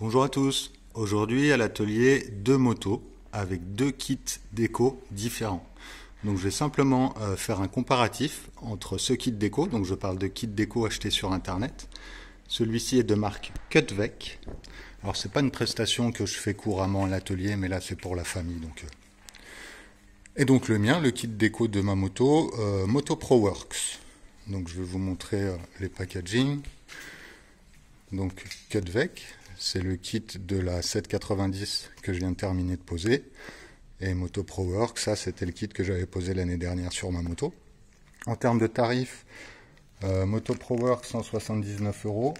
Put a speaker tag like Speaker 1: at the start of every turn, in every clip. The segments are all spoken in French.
Speaker 1: Bonjour à tous. Aujourd'hui à l'atelier deux motos avec deux kits déco différents. Donc je vais simplement euh, faire un comparatif entre ce kit déco, donc je parle de kit déco acheté sur internet. Celui-ci est de marque Cutvec. Alors c'est pas une prestation que je fais couramment à l'atelier, mais là c'est pour la famille. Donc, euh. Et donc le mien, le kit déco de ma moto, euh, Moto Pro Works. Donc je vais vous montrer les packaging. Donc Cutvec, c'est le kit de la 790 que je viens de terminer de poser. Et Moto Pro ça c'était le kit que j'avais posé l'année dernière sur ma moto. En termes de tarifs, euh, Moto Pro Work 179 euros,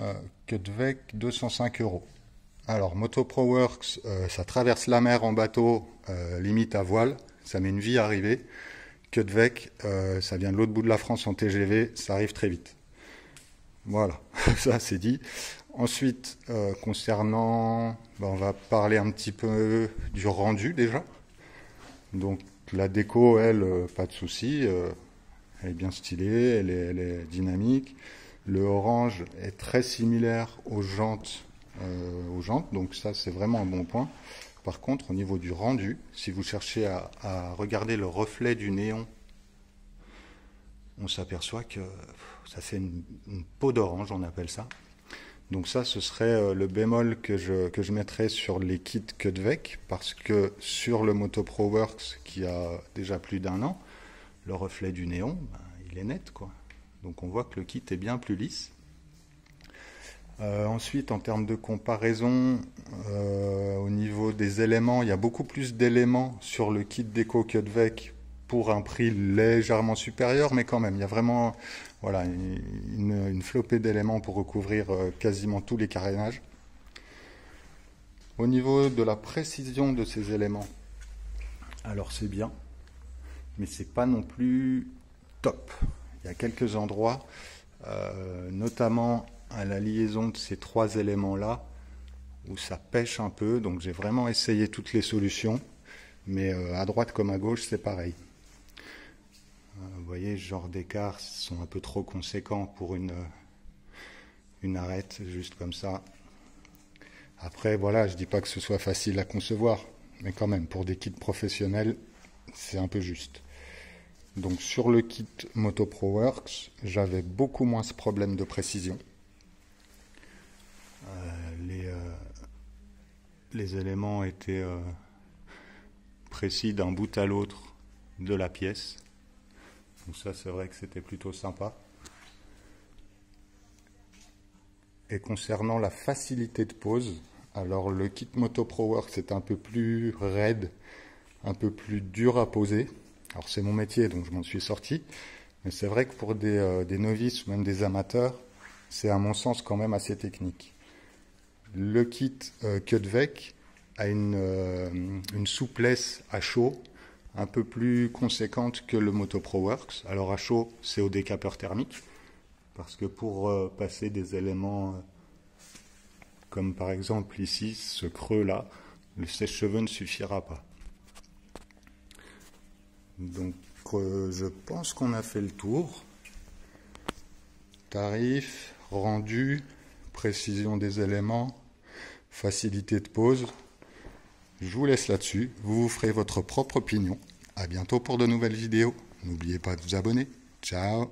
Speaker 1: euh, Cutvec 205 euros. Alors Moto Pro euh, ça traverse la mer en bateau, euh, limite à voile, ça met une vie à arriver. Cutvec, ça vient de l'autre bout de la France en TGV, ça arrive très vite. Voilà, ça c'est dit. Ensuite, euh, concernant, ben, on va parler un petit peu du rendu déjà. Donc la déco, elle, euh, pas de souci, euh, elle est bien stylée, elle est, dynamique. Le orange est très similaire aux jantes, aux jantes, donc ça c'est vraiment un bon point. Par contre, au niveau du rendu, si vous cherchez à regarder le reflet du néon on s'aperçoit que ça fait une, peau d'orange, on appelle ça. Donc ça, ce serait euh, le bémol que je, que je mettrais sur les kits Cutvec, parce que sur le Moto Pro Works, qui a déjà plus d'un an, le reflet du néon, ben, il est net. quoi. Donc on voit que le kit est bien plus lisse. Euh, ensuite, en termes de comparaison, euh, au niveau des éléments, il y a beaucoup plus d'éléments sur le kit déco Cutvec pour un prix légèrement supérieur, mais quand même, il y a vraiment voilà, une, flopée d'éléments pour recouvrir euh, quasiment tous les carénages. Au niveau de la précision de ces éléments, alors c'est bien, mais c'est pas non plus top. Il y a quelques endroits, euh, notamment à la liaison de ces trois éléments-là, où ça pêche un peu. Donc j'ai vraiment essayé toutes les solutions, mais euh, à droite comme à gauche, c'est pareil. Vous voyez, ce genre d'écarts sont un peu trop conséquents pour une, une arête, juste comme ça. Après, voilà, je dis pas que ce soit facile à concevoir, mais quand même, pour des kits professionnels, c'est un peu juste. Donc sur le kit Moto Pro Works, j'avais beaucoup moins ce problème de précision. Euh, les, euh, les, éléments étaient euh, précis d'un bout à l'autre de la pièce. Donc ça, c'est vrai que c'était plutôt sympa. Et concernant la facilité de pose, alors le kit Moto Pro Works est un peu plus raide, un peu plus dur à poser. Alors c'est mon métier, donc je m'en suis sorti. Mais c'est vrai que pour des, euh, novices ou même des amateurs, c'est à mon sens quand même assez technique. Le kit euh, a euh, une souplesse à chaud un peu plus conséquente que le Moto Pro Works. Alors à chaud, c'est au décapeur thermique, parce que pour euh, passer des éléments euh, comme par exemple ici, ce creux-là, le sèche-cheveux ne suffira pas. Donc euh, je pense qu'on a fait le tour. Tarif, rendu, précision des éléments, facilité de pose. Je vous laisse là-dessus. Vous vous ferez votre propre opinion. À bientôt pour de nouvelles vidéos. N'oubliez pas de vous abonner. Ciao